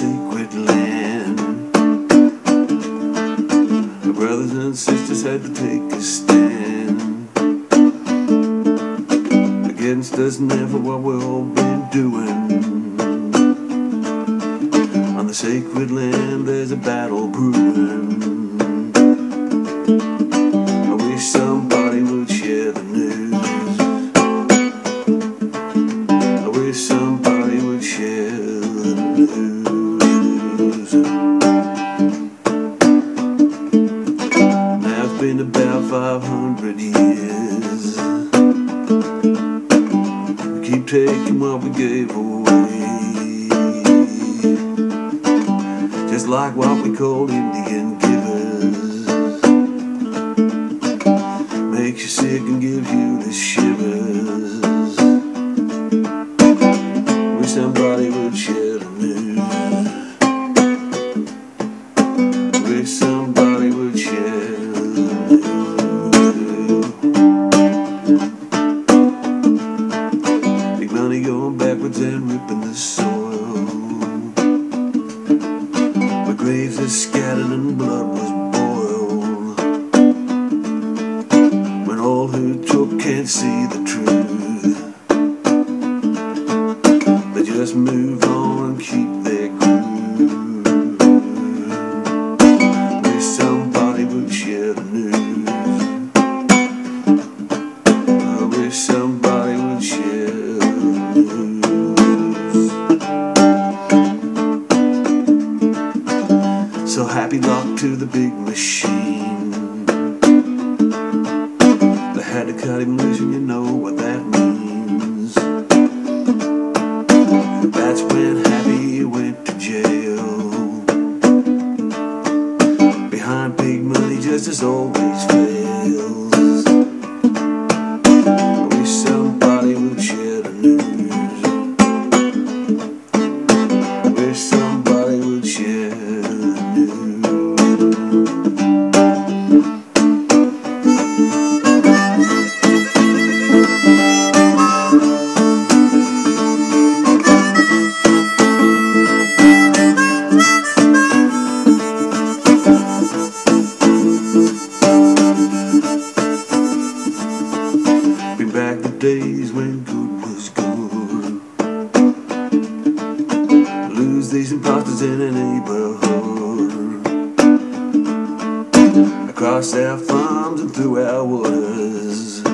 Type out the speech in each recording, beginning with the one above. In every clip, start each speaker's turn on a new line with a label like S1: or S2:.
S1: sacred land. Our brothers and sisters had to take a stand against us never what we've all been doing. On the sacred land, there's a battle brewing. Been about 500 years. We keep taking what we gave away. Just like what we call Indian givers. Makes you sick and gives you the shivers. Wish somebody would share the news. Wish somebody backwards and ripping the soil. Where graves are scattered and blood was boiled. When all who took can't see the truth. So happy luck to the big machine. They had to cut him loose, and you know what that means. That's when Happy went to jail. Behind big money, just as always fails. In a neighborhood. Across our farms and through our waters.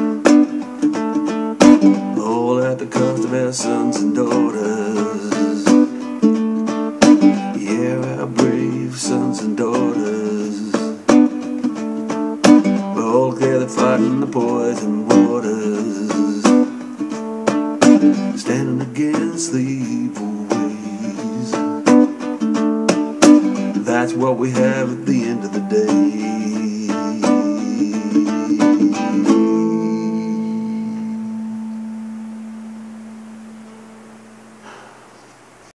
S1: All at the cost of our sons and daughters. Yeah, our brave sons and daughters. All together fighting the poison waters. That's what we have at the end of the day.